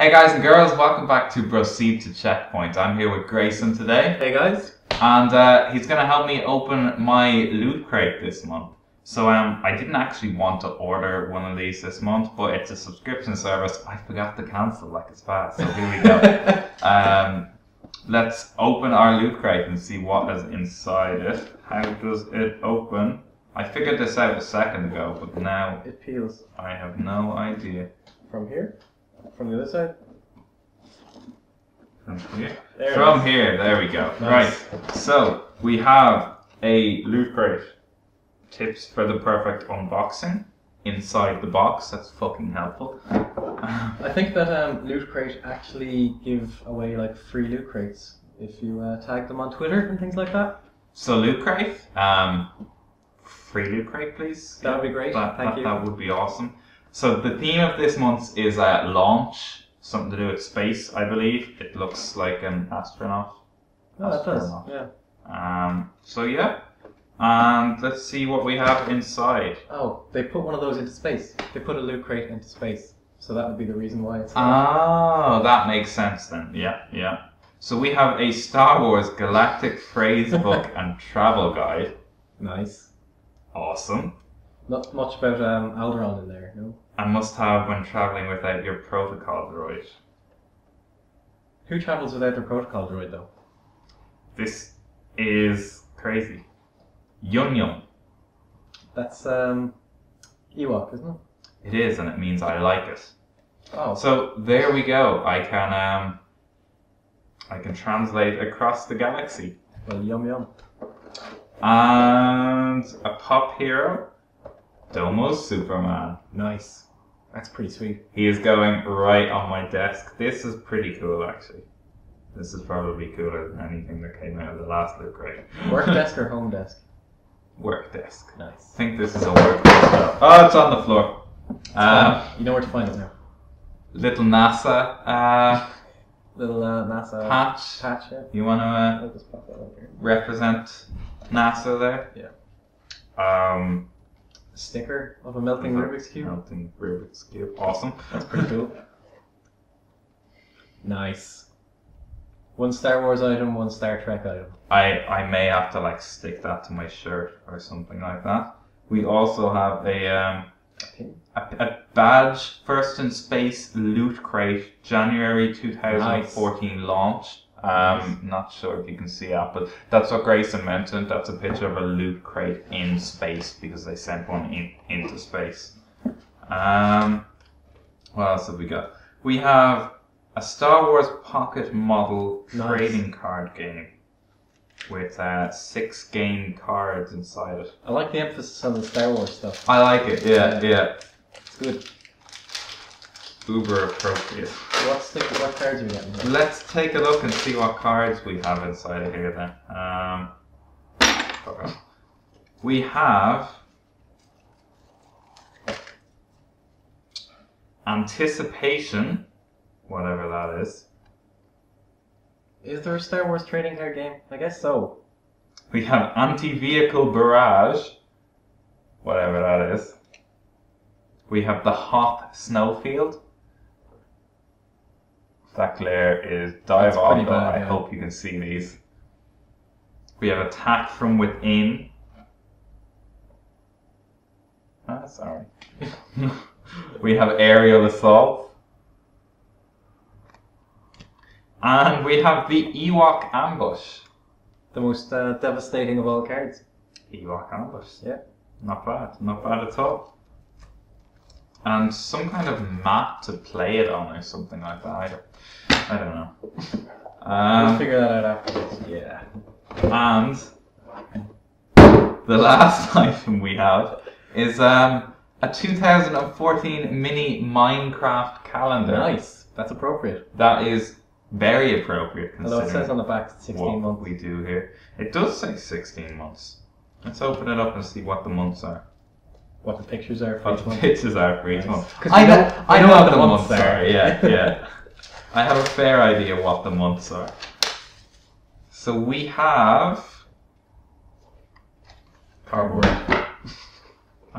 Hey guys and girls, welcome back to Broceed to Checkpoint. I'm here with Grayson today, Hey guys. and uh, he's going to help me open my loot crate this month. So um, I didn't actually want to order one of these this month, but it's a subscription service. I forgot to cancel like it's fast, so here we go. um, let's open our loot crate and see what is inside it. How does it open? I figured this out a second ago, but now it peels I have no idea. from here, from the other side. From here. There it From is. here, there we go. Nice. Right. So we have a loot crate. Tips for the perfect unboxing. Inside the box. That's fucking helpful. I think that um, Loot Crate actually give away like free loot crates if you uh, tag them on Twitter and things like that. So loot crate. Um, free loot crate, please. That would be great. That, Thank that, you. that would be awesome. So the theme of this month is uh, launch. Something to do with space, I believe. It looks like an astronaut. Oh, that does. Yeah. Um, so yeah. And let's see what we have inside. Oh, they put one of those into space. They put a Loot Crate into space, so that would be the reason why it's. Oh, that makes sense then. Yeah, yeah. So we have a Star Wars Galactic Phrase Book and Travel Guide. nice. Awesome. Not much about um, Alderaan in there, no. I must have when traveling without your protocol droid. Who travels without their protocol droid though? This is crazy. Yum yum. That's um, Ewok, isn't it? It is, and it means I like it. Oh, So there we go. I can um, I can translate across the galaxy. well, yum yum. And a pop hero, Domo's Superman. Nice. That's pretty sweet. He is going right on my desk. This is pretty cool, actually. This is probably cooler than anything that came out of the last loot crate. Work desk or home desk? Work desk. I Nice. think this is a work desk. Oh, it's on the floor. Um, you know where to find it now. little NASA uh, Little uh, NASA patch. patch. Yeah. You want to uh, I'll just pop that up here. represent NASA there? Yeah. Um, Sticker of a melting Rubik's cube. Melting Rubik's cube. Awesome. That's pretty cool. Nice. One Star Wars item, one Star Trek item. I I may have to like stick that to my shirt or something like that. We also have a um, a, a badge first in space loot crate January 2014 launch. Um, not sure if you can see that, but that's what Grayson mentioned. That's a picture of a loot crate in space because they sent one in into space. Um, what else have we got? We have a Star Wars Pocket Model Nice. trading card game with uh, six game cards inside it. I like the emphasis on the Star Wars stuff. I like it. Yeah, yeah. It's good. Uber appropriate. What cards we? Let's take a look and see what cards we have inside of here then. Um, we have Anticipation, whatever that is. Is there a Star Wars trading card game? I guess so. We have Anti-Vehicle Barrage, whatever that is. We have the Hoth Snowfield. That glare is diabolical. bad, I hope you can see these. We have Attack from Within. Ah, sorry. we have Aerial Assault. And we have the Ewok Ambush. The most uh, devastating of all cards. Ewok Ambush. Yeah. Not bad. Not bad at all. And some kind of map to play it on or something like that. I don't, I don't know. we'll Um, figure that out afterwards. yeah. And the last item we have is um, a 2014 mini Minecraft calendar. Nice. That's appropriate. That is very appropriate Although it says on the back it's 16 what months. we do here. It does say 16 months. Let's open it up and see what the months are. What the pictures are for What each the one. pictures are for each Nice. month. 'Cause I we know, know- I we know know what what the the months months are. are. Yeah, yeah. I have a fair idea what the months are. So we have Cardboard.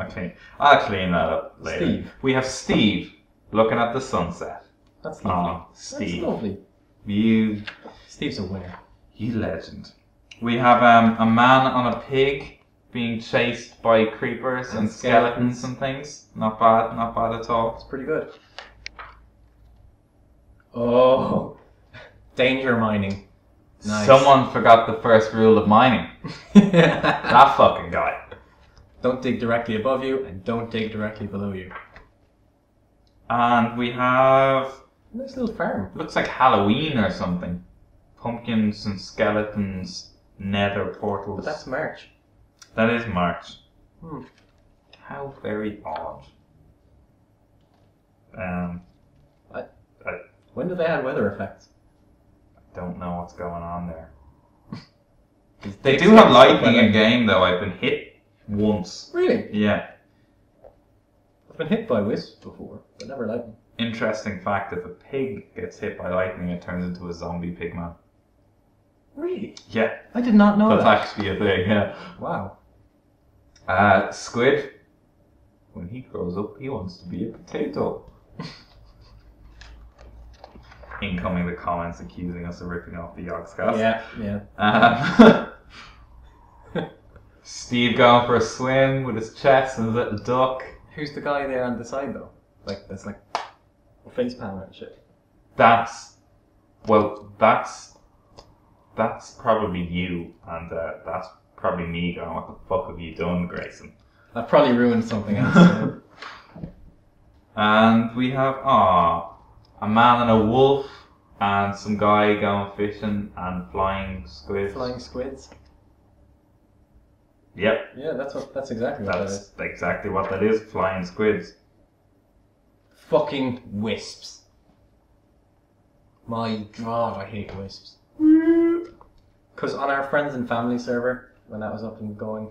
Okay, I'll clean that up later. Steve. We have Steve looking at the sunset. That's lovely. Oh, That's Steve, lovely. you Steve's a winner. you legend. We have um, a man on a pig being chased by creepers and, And skeletons. skeletons. and things. Not bad, not bad at all. It's pretty good. Oh, danger mining. Nice. Someone forgot the first rule of mining. That fucking guy. don't dig directly above you and don't dig directly below you. And we have Nice little farm. looks like Halloween or something. Pumpkins and skeletons, nether portals. But that's March. That is March. Hmm. How very odd. Um, When do they add weather effects? I don't know what's going on there. They do have lightning in game though. I've been hit once. Really? Yeah. I've been hit by wisps before, but never lightning. Interesting fact: if a pig gets hit by lightning, it turns into a zombie pigman. Really? Yeah, I did not know that's that. actually a thing. Yeah. Wow. Uh, squid. When he grows up, he wants to be a potato. Incoming the comments accusing us of ripping off the Yogscast. Yeah, yeah. Um, Steve going for a swim with his chest and his little duck. Who's the guy there on the side though? Like that's like a face palm and shit. That's well, that's that's probably you, and uh, that's probably me going. What the fuck have you done, Grayson? I've probably ruined something else. yeah. And we have ah a man and a wolf, and some guy going fishing and flying squids. Flying squids. Yep, Yeah, that's what. That's exactly what that that's exactly what that is. Flying squids. Fucking wisps. My god, I hate wisps. Because on our friends and family server, when that was up and going,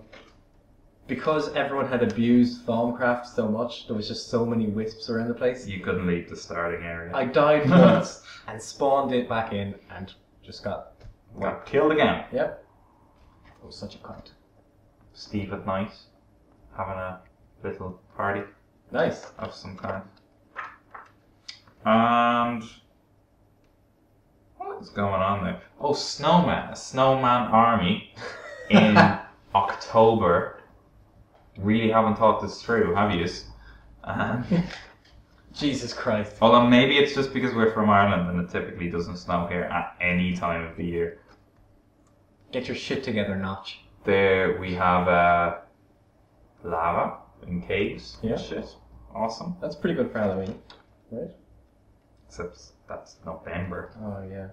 because everyone had abused Thaumcraft so much, there was just so many wisps around the place. You couldn't leave the starting area. I died once and spawned it back in and just got. got killed again. Yep. It was such a cunt. Steve at night, having a little party. Nice. of some kind. And what is going on there? Oh, snowman, a snowman army in October. Really haven't thought this through, have you? Um, Jesus Christ. although maybe it's just because we're from Ireland and it typically doesn't snow here at any time of the year. Get your shit together, Notch. There we have uh, lava in caves. Yeah. Shit. Awesome. That's pretty good for Halloween. Right? Except that's November. Oh, yeah.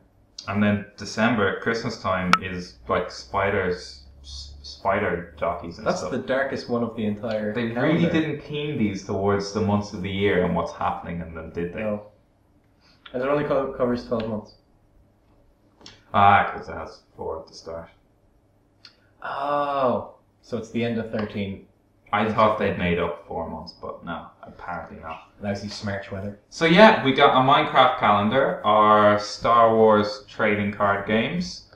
And then December, Christmas time is like spiders, spider jockeys and That's stuff. the darkest one of the entire. They calendar. really didn't theme these towards the months of the year and what's happening in them, did they? No. And it only co- covers 12 months. Ah, because it has four at the start. Oh. So it's the end of 13. I thought they'd made up four months, but no, apparently not. Lousy smarch weather. So yeah, we got a Minecraft calendar, our Star Wars trading card games,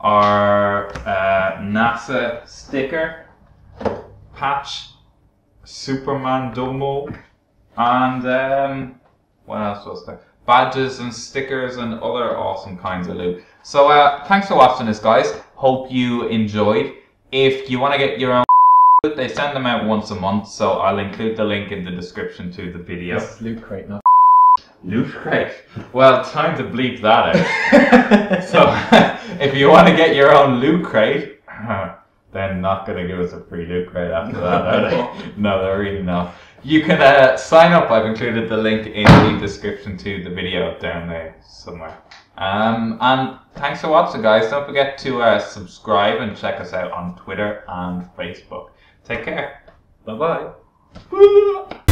our uh, NASA sticker, patch, Superman Domo, and um, what else was there? Badges and stickers and other awesome kinds of loot. So uh, thanks for watching this, guys. Hope you enjoyed. If you want to get your own, they send them out once a month, so I'll include the link in the description to the video. This is Loot Crate, not. Loot crate. Well, time to bleep that out. so, if you want to get your own loot crate, then not gonna give us a free loot crate after that, are they? No, they're really not. You can uh, sign up. I've included the link in the description to the video down there somewhere. Um, and thanks for watching, guys. Don't forget to uh, subscribe and check us out on Twitter and Facebook. Take care. Bye bye.